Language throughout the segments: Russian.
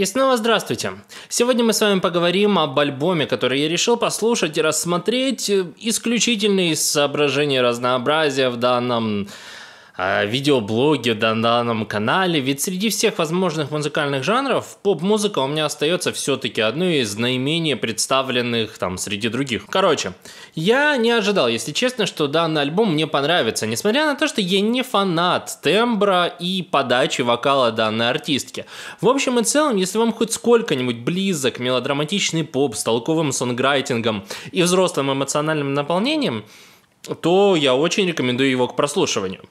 И снова здравствуйте. Сегодня мы с вами поговорим об альбоме, который я решил послушать и рассмотреть исключительно из соображений разнообразия в данном видеоблоге, на данном канале, ведь среди всех возможных музыкальных жанров поп-музыка у меня остается все-таки одной из наименее представленных там среди других. Короче, я не ожидал, если честно, что данный альбом мне понравится, несмотря на то, что я не фанат тембра и подачи вокала данной артистки. В общем и целом, если вам хоть сколько-нибудь близок мелодраматичный поп с толковым сонграйтингом и взрослым эмоциональным наполнением, то я очень рекомендую его к прослушиванию.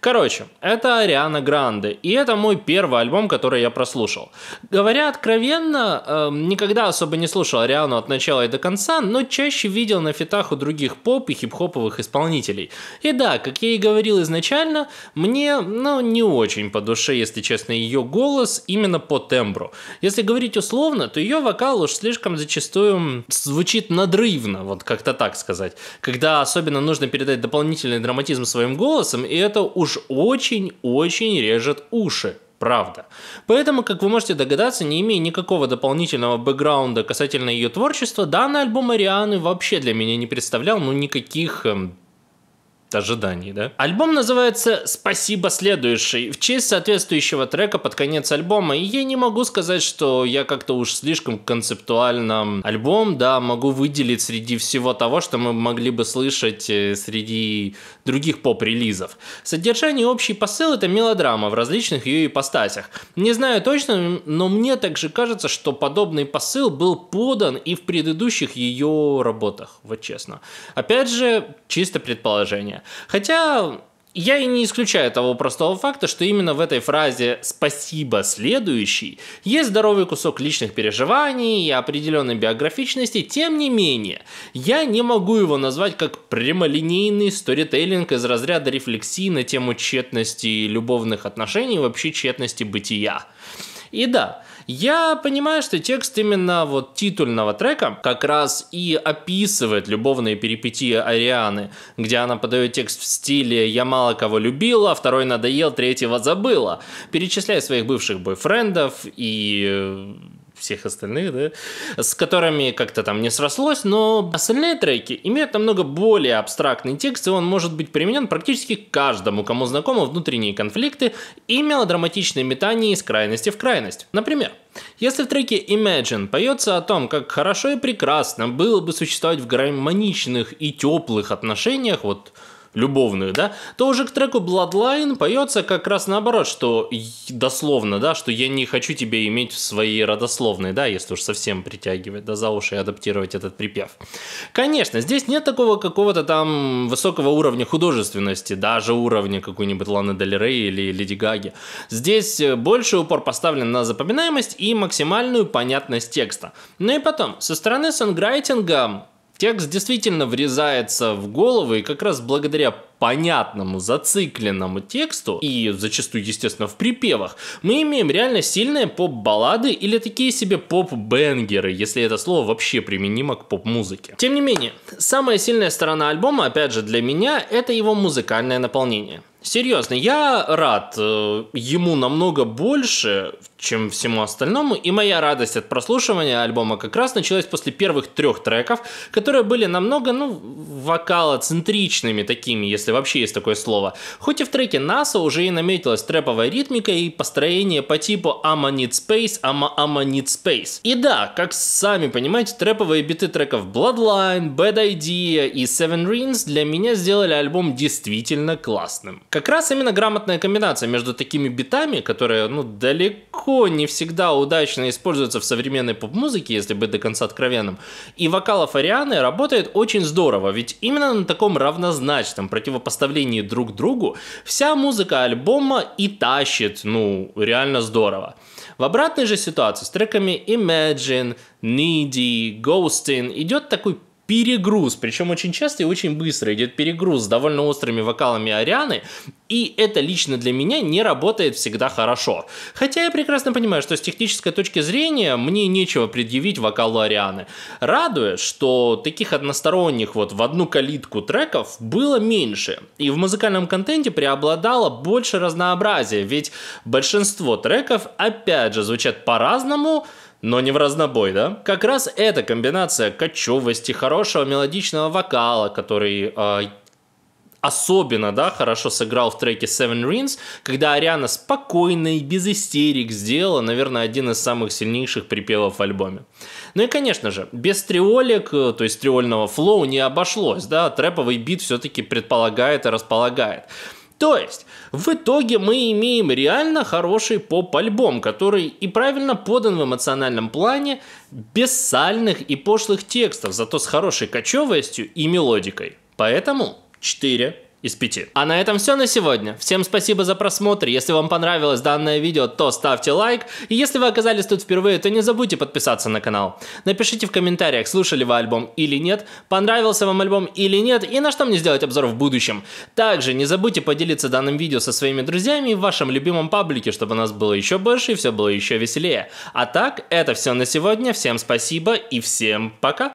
Короче, это Ариана Гранде, и это мой первый альбом, который я прослушал. Говоря откровенно, э, никогда особо не слушал Ариану от начала и до конца, но чаще видел на фитах у других поп и хип-хоповых исполнителей. И да, как я и говорил изначально, мне, ну, не очень по душе, если честно, ее голос именно по тембру. Если говорить условно, то ее вокал уж слишком зачастую звучит надрывно, вот как-то так сказать. Когда особенно нужно передать дополнительный драматизм своим голосом, и это уж очень-очень режет уши. Правда. Поэтому, как вы можете догадаться, не имея никакого дополнительного бэкграунда касательно ее творчества, данный альбом Арианы вообще для меня не представлял ну никаких эм, ожиданий, да? Альбом называется «Спасибо, следующий» в честь соответствующего трека под конец альбома. И я не могу сказать, что я как-то уж слишком концептуально альбом, да, могу выделить среди всего того, что мы могли бы слышать э, среди других поп-релизов. Содержание общий посыл – это мелодрама в различных ее ипостасях. Не знаю точно, но мне также кажется, что подобный посыл был подан и в предыдущих ее работах, вот честно. Опять же, чисто предположение. Хотя я и не исключаю того простого факта, что именно в этой фразе «спасибо, следующий» есть здоровый кусок личных переживаний и определенной биографичности, тем не менее, я не могу его назвать как прямолинейный сторителлинг из разряда рефлексии на тему тщетности любовных отношений и вообще тщетности бытия. И да, я понимаю, что текст именно вот титульного трека как раз и описывает любовные перипетии Арианы, где она подает текст в стиле «Я мало кого любила, второй надоел, третьего забыла», перечисляя своих бывших бойфрендов и э, всех остальных, да, с которыми как-то там не срослось, но остальные треки имеют намного более абстрактный текст, и он может быть применен практически каждому, кому знакомы внутренние конфликты и мелодраматичные метания из крайности в крайность. Например, если в треке Imagine поется о том, как хорошо и прекрасно было бы существовать в гармоничных и теплых отношениях, вот любовную, да, то уже к треку Bloodline поется как раз наоборот, что дословно, да, что я не хочу тебя иметь в своей родословной, да, если уж совсем притягивать, да, за уши и адаптировать этот припев. Конечно, здесь нет такого какого-то там высокого уровня художественности, даже уровня какой-нибудь Ланы Дель Рей или Леди Гаги. Здесь больше упор поставлен на запоминаемость и максимальную понятность текста. Ну и потом, со стороны сонграйтинга Текст действительно врезается в голову, и как раз благодаря понятному, зацикленному тексту, и зачастую, естественно, в припевах, мы имеем реально сильные поп-баллады или такие себе поп-бенгеры, если это слово вообще применимо к поп-музыке. Тем не менее, самая сильная сторона альбома, опять же, для меня, это его музыкальное наполнение. Серьезно, я рад э, ему намного больше, чем всему остальному, и моя радость от прослушивания альбома как раз началась после первых трех треков, которые были намного, ну, вокалоцентричными такими, если вообще есть такое слово. Хоть и в треке NASA уже и наметилась трэповая ритмика и построение по типу Ama Need Space, Ama Ama Need Space. И да, как сами понимаете, трэповые биты треков Bloodline, Bad Idea и Seven Rings для меня сделали альбом действительно классным. Как раз именно грамотная комбинация между такими битами, которые, ну, далеко не всегда удачно используются в современной поп-музыке, если быть до конца откровенным, и вокалов Арианы работает очень здорово, ведь именно на таком равнозначном противопоставлении друг другу вся музыка альбома и тащит, ну, реально здорово. В обратной же ситуации с треками Imagine, Needy, Ghosting идет такой перегруз, причем очень часто и очень быстро идет перегруз с довольно острыми вокалами Арианы, и это лично для меня не работает всегда хорошо. Хотя я прекрасно понимаю, что с технической точки зрения мне нечего предъявить вокалу Арианы. Радует, что таких односторонних вот в одну калитку треков было меньше, и в музыкальном контенте преобладало больше разнообразия, ведь большинство треков опять же звучат по-разному, но не в разнобой, да? Как раз эта комбинация кочевости, хорошего мелодичного вокала, который э, особенно, да, хорошо сыграл в треке Seven Rings, когда Ариана спокойно и без истерик сделала, наверное, один из самых сильнейших припевов в альбоме. Ну и, конечно же, без триолек, э, то есть триольного флоу не обошлось, да, трэповый бит все-таки предполагает и располагает. То есть, в итоге мы имеем реально хороший поп-альбом, который и правильно подан в эмоциональном плане, без сальных и пошлых текстов, зато с хорошей кочевостью и мелодикой. Поэтому 4 из 5. А на этом все на сегодня. Всем спасибо за просмотр. Если вам понравилось данное видео, то ставьте лайк. И если вы оказались тут впервые, то не забудьте подписаться на канал. Напишите в комментариях, слушали вы альбом или нет, понравился вам альбом или нет, и на что мне сделать обзор в будущем. Также не забудьте поделиться данным видео со своими друзьями в вашем любимом паблике, чтобы нас было еще больше и все было еще веселее. А так, это все на сегодня. Всем спасибо и всем пока.